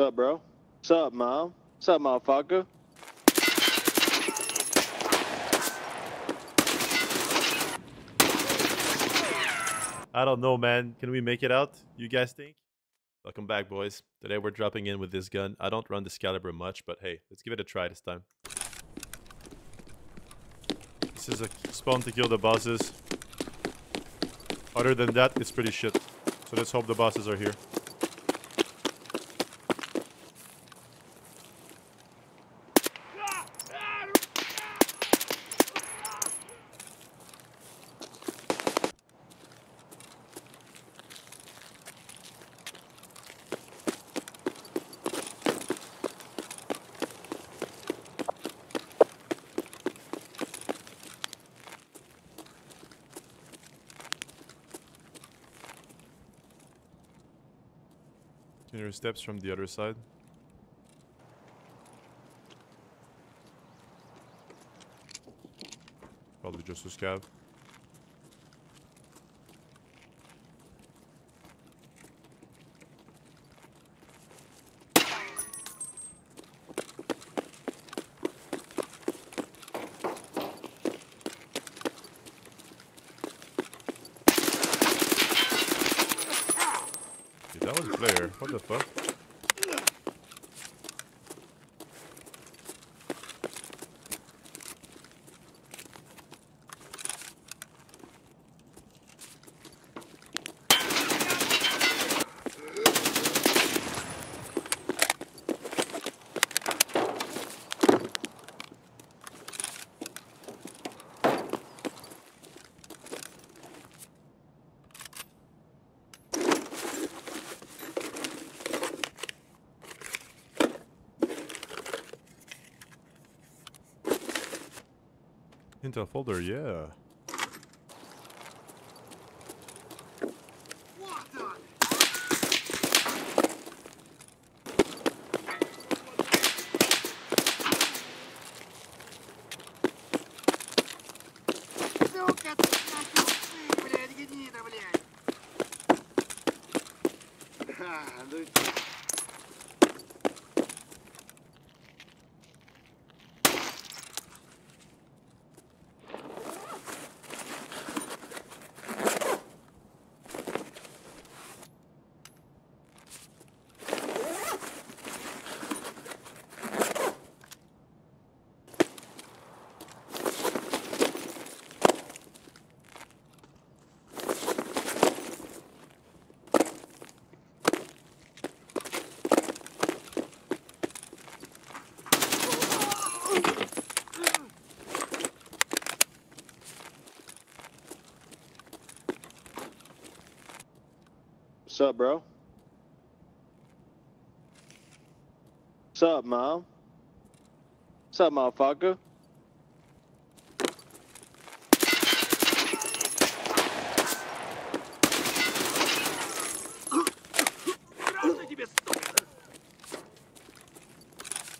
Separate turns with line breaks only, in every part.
Sup, bro? Sup, mom? Sup, motherfucker?
I don't know, man. Can we make it out? You guys think? Welcome back, boys. Today we're dropping in with this gun. I don't run this caliber much, but hey, let's give it a try this time. This is a spawn to kill the bosses. Other than that, it's pretty shit. So let's hope the bosses are here. Can you hear steps from the other side? Probably just a scav. Dude, that was Blair. What the fuck? Intel folder, yeah.
Сука, ты нахуй, блядь, гнида, блядь. Ха, ну
What's up, bro? What's up, mom?
What's up, motherfucker?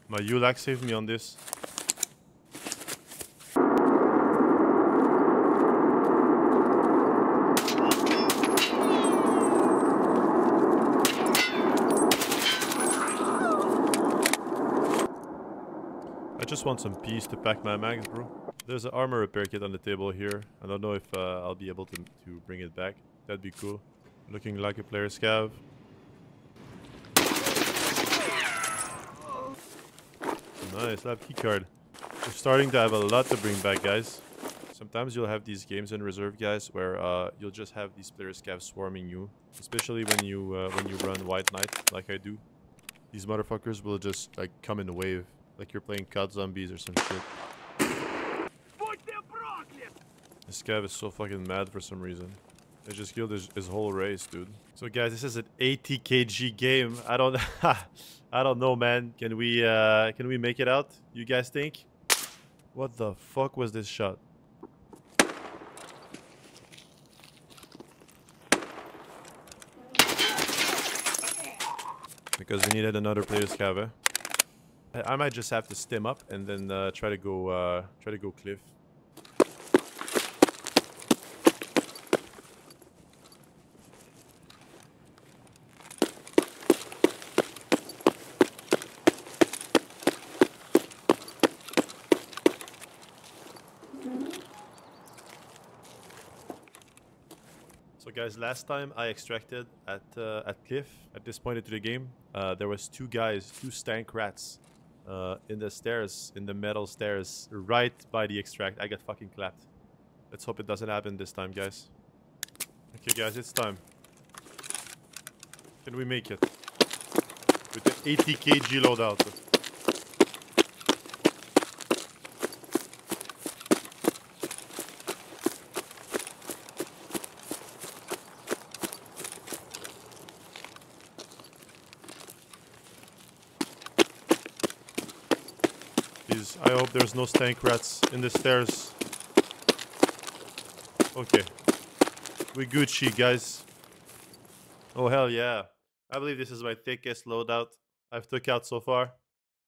My ULACH saved me on this. I just want some peace to pack my mags, bro. There's an armor repair kit on the table here. I don't know if uh, I'll be able to, to bring it back. That'd be cool. Looking like a player scav. Nice, lab keycard. We're starting to have a lot to bring back, guys. Sometimes you'll have these games in reserve, guys, where uh, you'll just have these player scavs swarming you. Especially when you uh, when you run White Knight, like I do. These motherfuckers will just like come in a wave, like you're playing COD Zombies or some shit. This guy is so fucking mad for some reason. It just killed his, his, whole race, dude. So guys, this is an 80 kg game. I don't, I don't know, man. Can we, uh, can we make it out? You guys think? What the fuck was this shot? Because we needed another player's cover. I might just have to stim up and then uh, try to go uh, try to go cliff. So guys, last time I extracted at uh, at cliff, at this point into the game, uh, there was two guys, two stank rats uh, in the stairs, in the metal stairs, right by the extract. I got fucking clapped. Let's hope it doesn't happen this time, guys. Okay, guys, it's time. Can we make it? With the 80 kg loadout. I hope there's no stank rats in the stairs. Okay. We Gucci, guys. Oh, hell yeah. I believe this is my thickest loadout I've took out so far.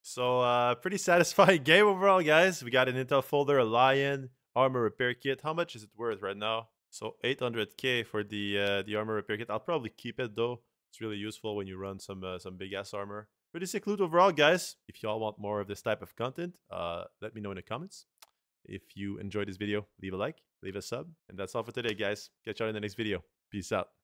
So, uh, pretty satisfying game overall, guys. We got an intel folder, a lion, armor repair kit. How much is it worth right now? So 800k for the uh, the armor repair kit. I'll probably keep it though. It's really useful when you run some uh, some big ass armor. Pretty sick loot overall, guys. If y'all want more of this type of content, uh, let me know in the comments. If you enjoyed this video, leave a like, leave a sub, and that's all for today, guys. Catch y'all in the next video. Peace out.